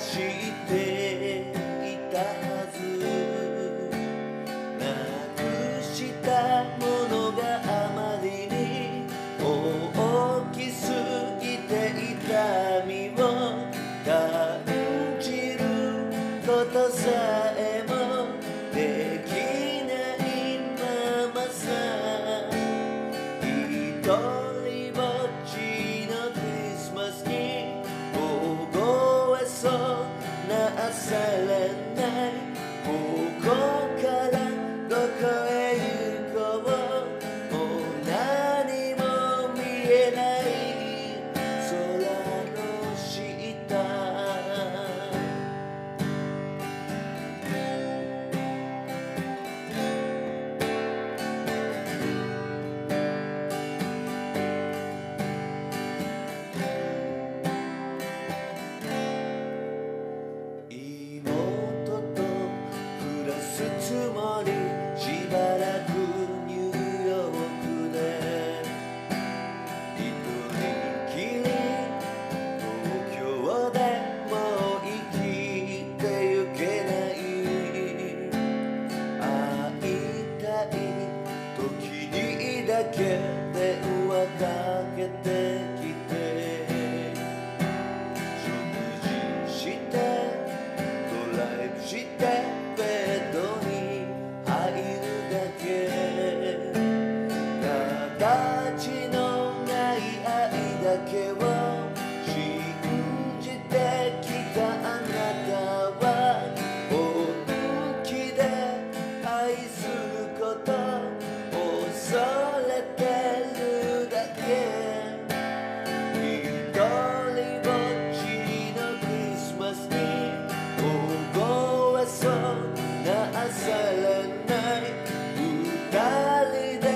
知ていたはずなくしたものがあまりに大きすぎて痛みを感じることさえなさらない二人で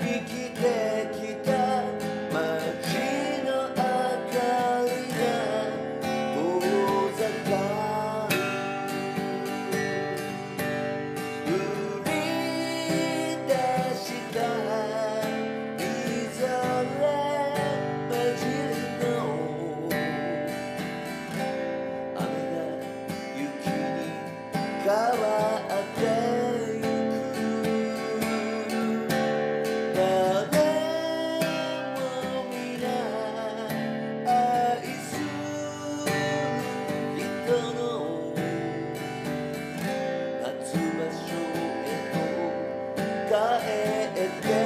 生きてきた街の明りが遠ざか売り出したいずれの雨が雪に変わる yeah.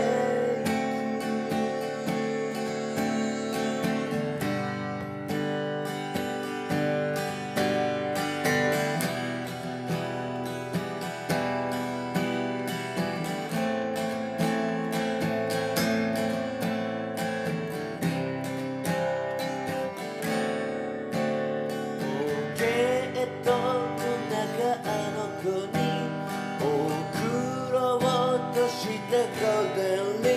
she the golden down